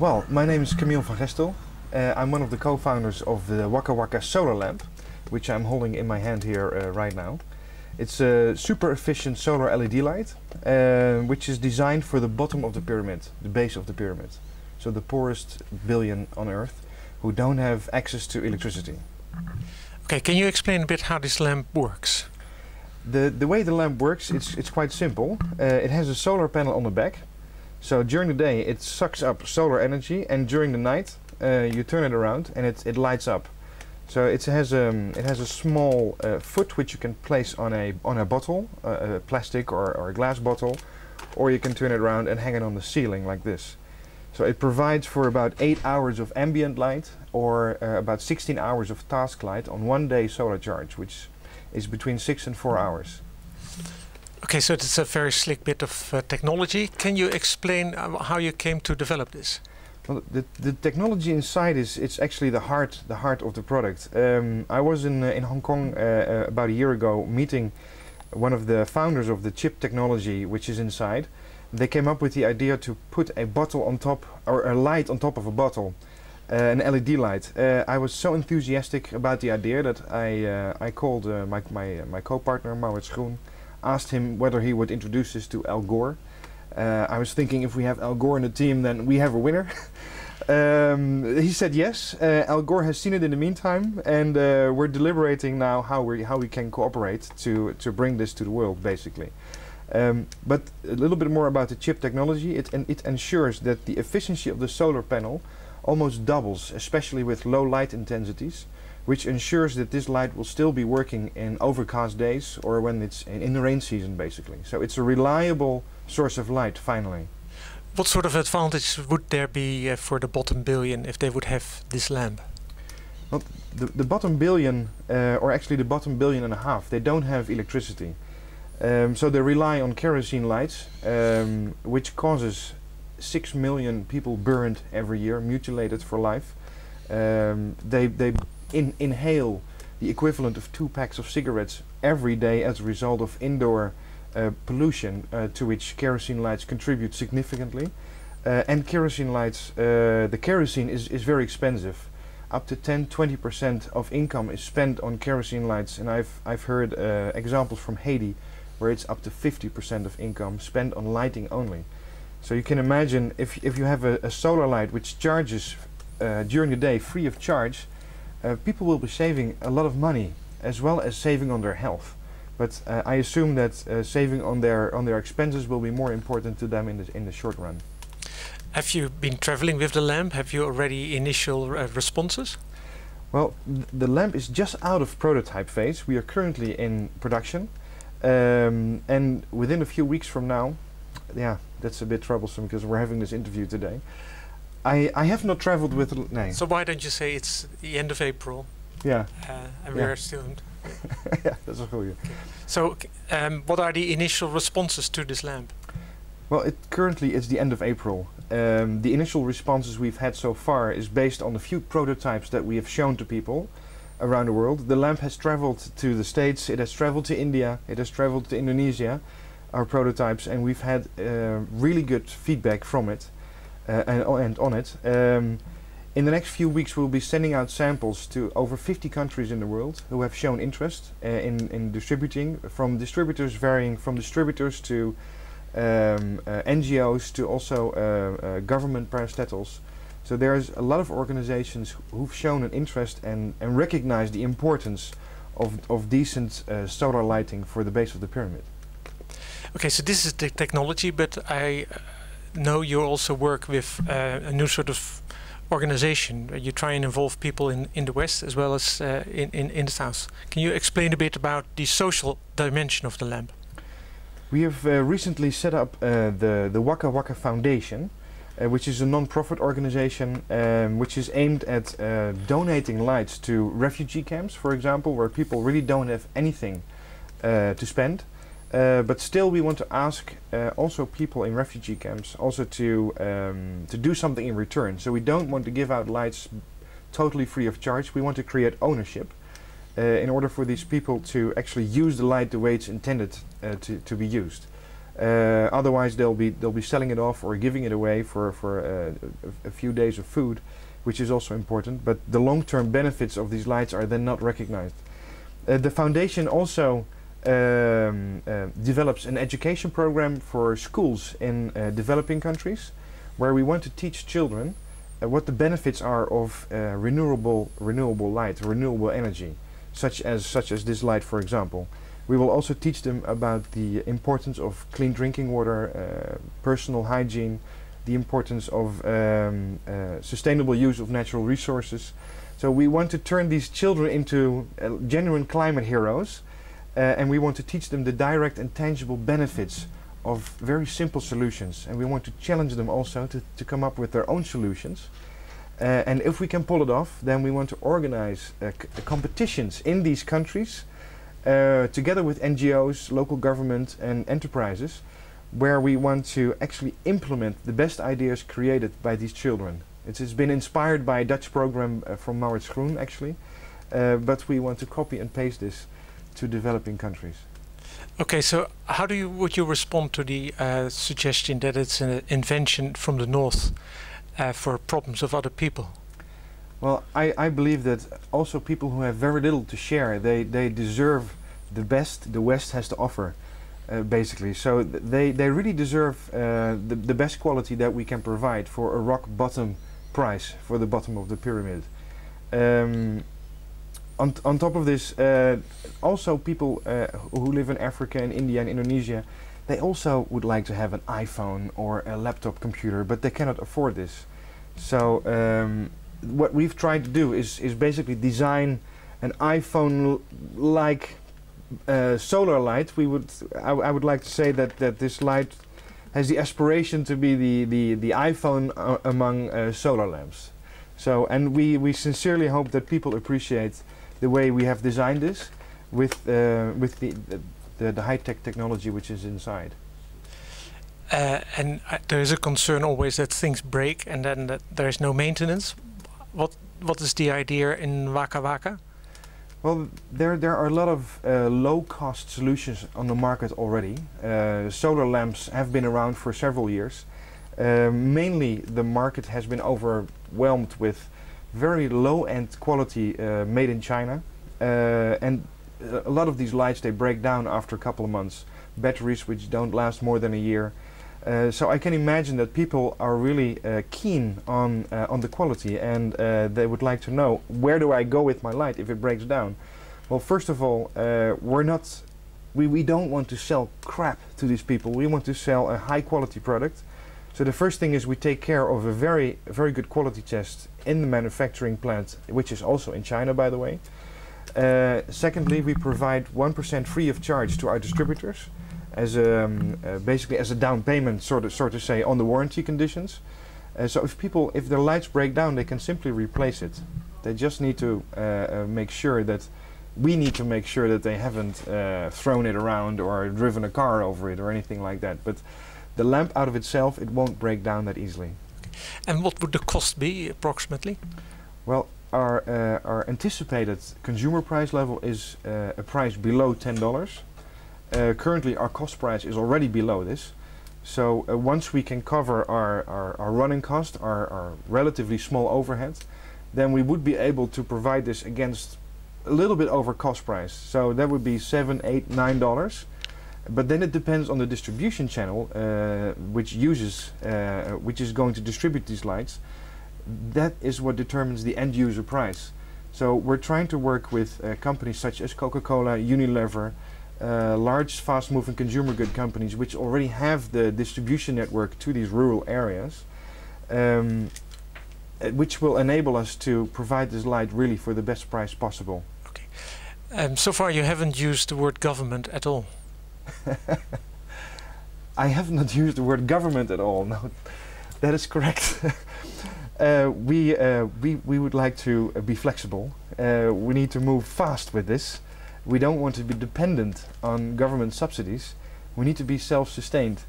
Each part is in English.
Well, my name is Camiel van Gestel. Uh, I'm one of the co-founders of the Waka Waka solar lamp, which I'm holding in my hand here uh, right now. It's a super efficient solar LED light, uh, which is designed for the bottom of the pyramid, the base of the pyramid. So the poorest billion on Earth who don't have access to electricity. Okay, can you explain a bit how this lamp works? The, the way the lamp works, it's, it's quite simple. Uh, it has a solar panel on the back. So during the day it sucks up solar energy and during the night uh, you turn it around and it, it lights up. So it has a um, it has a small uh, foot which you can place on a on a bottle, uh, a plastic or, or a glass bottle, or you can turn it around and hang it on the ceiling like this. So it provides for about eight hours of ambient light or uh, about 16 hours of task light on one day solar charge, which is between six and four hours. Okay, so it's a very slick bit of uh, technology. Can you explain uh, how you came to develop this? Well, the, the technology inside is it's actually the heart the heart of the product. Um, I was in uh, in Hong Kong uh, uh, about a year ago meeting one of the founders of the chip technology which is inside. They came up with the idea to put a bottle on top or a light on top of a bottle, uh, an LED light. Uh, I was so enthusiastic about the idea that I uh, I called my my my co-partner Maurits Groen, asked him whether he would introduce this to Al Gore. Uh, I was thinking if we have Al Gore in the team, then we have a winner. um, he said yes. Uh, Al Gore has seen it in the meantime, and uh, we're deliberating now how we how we can cooperate to to bring this to the world, basically. Um, but a little bit more about the chip technology. It en it ensures that the efficiency of the solar panel almost doubles, especially with low light intensities, which ensures that this light will still be working in overcast days or when it's in, the rain season, basically. So it's a reliable source of light finally. What sort of advantage would there be uh, for the bottom billion if they would have this lamp? Well, the, the bottom billion, uh, or actually the bottom billion and a half, they don't have electricity. Um, so they rely on kerosene lights, um, which causes 6 million people burned every year, mutilated for life. Um, they they in, inhale the equivalent of two packs of cigarettes every day as a result of indoor uh, pollution uh, to which kerosene lights contribute significantly. Uh, and kerosene lights, the kerosene is, is very expensive. Up to 10-20% of income is spent on kerosene lights and I've, I've heard examples from Haiti where it's up to 50% of income spent on lighting only. So you can imagine if, if you have a, a solar light which charges uh, during the day free of charge, uh, people will be saving a lot of money as well as saving on their health. But uh, I assume that uh, saving on their on their expenses will be more important to them in the in the short run. Have you been traveling with the lamp? Have you already initial uh, responses? Well, the lamp is just out of prototype phase. We are currently in production, um, and within a few weeks from now, yeah, that's a bit troublesome because we're having this interview today. I, I have not traveled with. No. So why don't you say it's the end of April? Yeah. Uh, and yeah. we're still yeah, that's a goeie. Okay. So, um, what are the initial responses to this lamp? Well, it currently it's the end of April. Um, the initial responses we've had so far is based on a few prototypes that we have shown to people around the world. The lamp has traveled to the States, it has traveled to India, it has traveled to Indonesia, our prototypes, and we've had uh, really good feedback from it and, and, on it. Um, in the next few weeks, we'll be sending out samples to over 50 countries in the world who have shown interest uh, in, in distributing, from distributors varying from distributors to um, uh, NGOs to also uh, uh, government parastatals. So there's a lot of organizations who've shown an interest and, and recognize the importance of, of decent uh, solar lighting for the base of the pyramid. Okay, so this is the technology, but I uh, know you also work with a new sort of organization. You try and involve people in, in the West as well as uh, in, in, in the South. Can you explain a bit about the social dimension of the lamp? We have uh, recently set up uh, the, the Waka Waka Foundation, uh, which is a non-profit organization um, which is aimed at uh, donating lights to refugee camps, for example, where people really don't have anything uh, to spend. Uh, but still, we want to ask uh, also people in refugee camps also to um, to do something in return. So we don't want to give out lights totally free of charge. We want to create ownership uh, in order for these people to actually use the light the way it's intended to to be used. Otherwise, they'll be they'll be selling it off or giving it away for for a, few days of food, which is also important. But the long-term benefits of these lights are then not recognized. The foundation also um, uh, develops an education program for schools in uh, developing countries, where we want to teach children uh, what the benefits are of uh, renewable renewable light, renewable energy, such as such as this light, for example. We will also teach them about the importance of clean drinking water, uh, personal hygiene, the importance of um, uh, sustainable use of natural resources. So we want to turn these children into genuine climate heroes, uh, and we want to teach them the direct and tangible benefits of very simple solutions. And we want to challenge them also to, to come up with their own solutions. Uh, and if we can pull it off, then we want to organize uh, c- competitions in these countries uh, together with NGOs, local government, and enterprises, where we want to actually implement the best ideas created by these children. It's, it's been inspired by a Dutch program uh, from Maurits Groen, actually, uh, but we want to copy and paste this to developing countries. Okay, so how do you would you respond to the uh, suggestion that it's an invention from the north uh, for problems of other people? Well, I, I believe that also people who have very little to share, they, they deserve the best the West has to offer, uh, basically. So th- they, they really deserve uh, the, the best quality that we can provide for a rock bottom price for the bottom of the pyramid. Um, on, on top of this, uh, also people uh, who live in Africa and India and Indonesia, they also would like to have an iPhone or a laptop computer, but they cannot afford this. So um, what we've tried to do is is basically design an iPhone-like uh, solar light. We would I, I would like to say that that this light has the aspiration to be the the the iPhone uh, among uh, solar lamps. So and we we sincerely hope that people appreciate the way we have designed this with uh, with the the, the high tech technology which is inside. Uh, and uh, there is a concern always that things break and then that there is no maintenance. What what is the idea in Waka Waka? Well, there there are a lot of uh, low-cost solutions on the market already. Uh, solar lamps have been around for several years. Uh, mainly, the market has been overwhelmed with very low-end quality uh, made in China, uh, and a lot of these lights they break down after a couple of months. Batteries which don't last more than a year. Uh, so I can imagine that people are really uh, keen on uh, on the quality, and uh, they would like to know where do I go with my light if it breaks down. Well, first of all, uh, we're not, we we don't want to sell crap to these people. We want to sell a high quality product. So the first thing is we take care of a very very good quality test in the manufacturing plant, which is also in China, by the way. Uh, secondly, we provide one percent free of charge to our distributors as a, um, uh, basically as a down payment, sort of, sort of say, on the warranty conditions. Uh, so if people, if their lights break down, they can simply replace it. They just need to uh, uh make sure that we need to make sure that they haven't uh, thrown it around or driven a car over it or anything like that. But the lamp out of itself, it won't break down that easily. And what would the cost be approximately? Well, our uh, our anticipated consumer price level is a price below ten dollars. Uh, currently, our cost price is already below this. So uh, once we can cover our, our, our running cost, our, our, relatively small overhead, then we would be able to provide this against a little bit over cost price. So that would be seven, eight, nine dollars. But then it depends on the distribution channel, uh, which uses, uh, which is going to distribute these lights. That is what determines the end user price. So we're trying to work with uh, companies such as Coca-Cola, Unilever, uh, large fast moving consumer good companies which already have the distribution network to these rural areas um, uh, which will enable us to provide this light really for the best price possible. Okay. Um, so far you haven't used the word government at all. I have not used the word government at all. No, that is correct. uh, we, uh, we, we would like to uh, be flexible. Uh, we need to move fast with this we don't want to be dependent on government subsidies. We need to be self-sustained.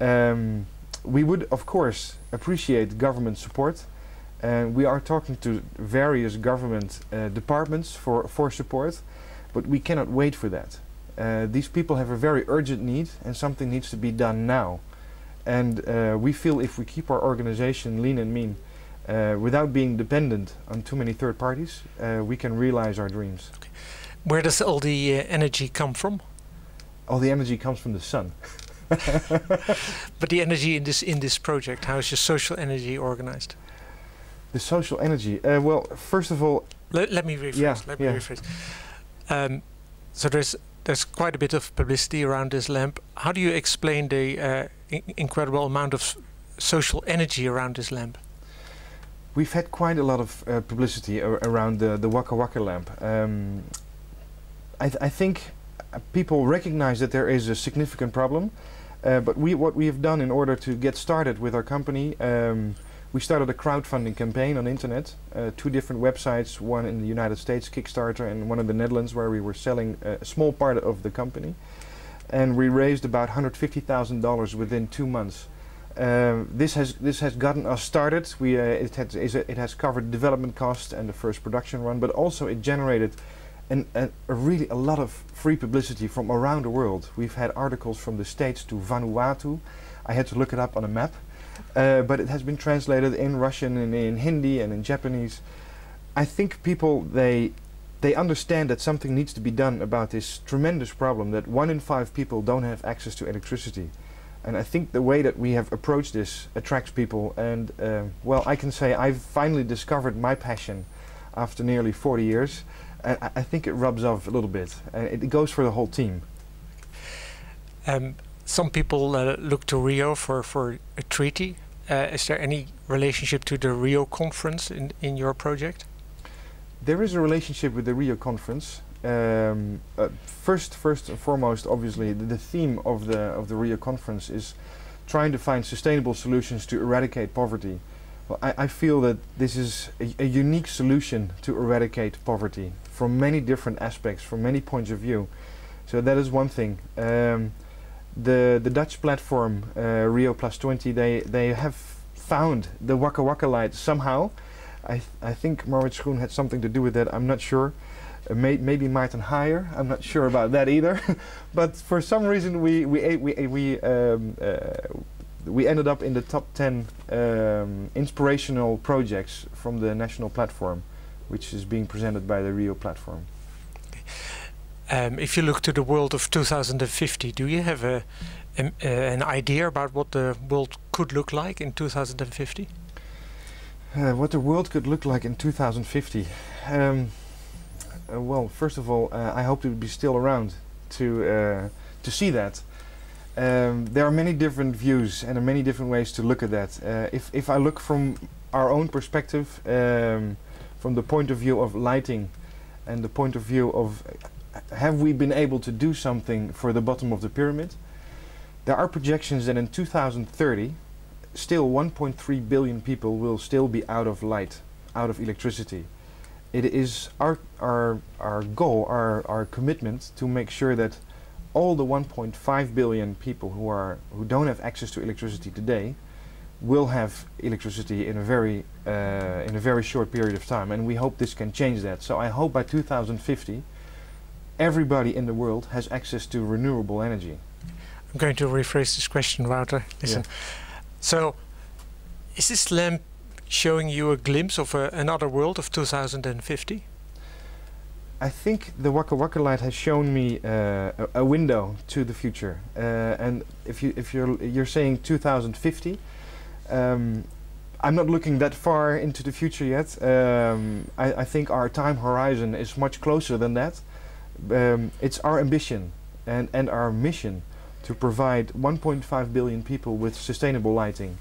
Um, we would, of course, appreciate government support. And we are talking to various government uh, departments for, for support, but we cannot wait for that. Uh, these people have a very urgent need, and something needs to be done now. And uh, we feel if we keep our organization lean and mean, uh, without being dependent on too many third parties, uh, we can realize our dreams. Where does all the uh, energy come from? All the energy comes from the sun. But the energy in this in this project, how is your social energy organized? The social energy. Uh, well, first of all, Let, let me rephrase. Yeah, let me yeah. rephrase. Um, so there's there's quite a bit of publicity around this lamp. How do you explain the uh, in- incredible amount of social energy around this lamp? We've had quite a lot of uh, publicity ar- around the, the Waka Waka lamp. Um, I, th- I think people recognize that there is a significant problem, uh, but we, what we have done in order to get started with our company, um, we started a crowdfunding campaign on internet, uh, two different websites, one in the United States, Kickstarter, and one in the Netherlands, where we were selling uh, a small part of the company. And we raised about $150,000 within two months. Um, this has this has gotten us started. We uh, it has it has covered development costs and the first production run, but also it generated a really a lot of free publicity from around the world. We've had articles from the States to Vanuatu. I had to look it up on a map, uh, but it has been translated in Russian and in Hindi and in Japanese. I think people they they understand that something needs to be done about this tremendous problem that one in five people don't have access to electricity. And I think the way that we have approached this attracts people. And um, well, I can say I've finally discovered my passion after nearly 40 years. I, I think it rubs off a little bit. Uh, it, it goes for the whole team. Um, some people uh, look to Rio for, for a treaty. Uh, is there any relationship to the Rio conference in, in your project? There is a relationship with the Rio conference. Um, uh, first, first and foremost, obviously, the, the theme of the of the Rio conference is trying to find sustainable solutions to eradicate poverty. Well, I, I feel that this is a, a unique solution to eradicate poverty from many different aspects, from many points of view. So that is one thing. Um, the the Dutch platform uh, Rio Plus 20, they they have found the Waka Waka light somehow. I th- I think Maurits Groen had something to do with that. I'm not sure. Uh, may- maybe Maarten Hajer. I'm not sure about that either. but for some reason, we we a- we a- we um, uh, we ended up in the top 10 um, inspirational projects from the national platform, which is being presented by the Rio platform. Um, if you look to the world of 2050, do you have a, uh, an idea about what the world could look like in 2050? Uh, what the world could look like in 2050. Um, uh, well, first of all, uh, I hope to be still around to uh, to see that. Um, there are many different views and many different ways to look at that. Uh, if if I look from our own perspective, um, from the point of view of lighting, and the point of view of have we been able to do something for the bottom of the pyramid? There are projections that in 2030 still 1.3 billion people will still be out of light, out of electricity. It is our our our goal, our our commitment to make sure that all the 1.5 billion people who are who don't have access to electricity today will have electricity in a very uh, in a very short period of time, and we hope this can change that. So I hope by 2050, everybody in the world has access to renewable energy. I'm going to rephrase this question, Wouter. Listen. So, is this lamp showing you a glimpse of a, another world of 2050? I think the Waka Waka light has shown me uh, a, a window to the future. Uh, and if you if you're you're saying 2050, um, I'm not looking that far into the future yet. Um, I, I think our time horizon is much closer than that. Um, it's our ambition and and our mission to provide 1.5 billion people with sustainable lighting.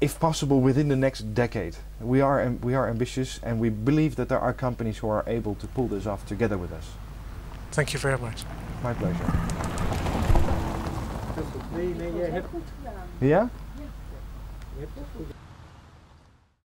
If possible, within the next decade, we are am- we are ambitious, and we believe that there are companies who are able to pull this off together with us. Thank you very much. My pleasure. Nee, nee, Ja?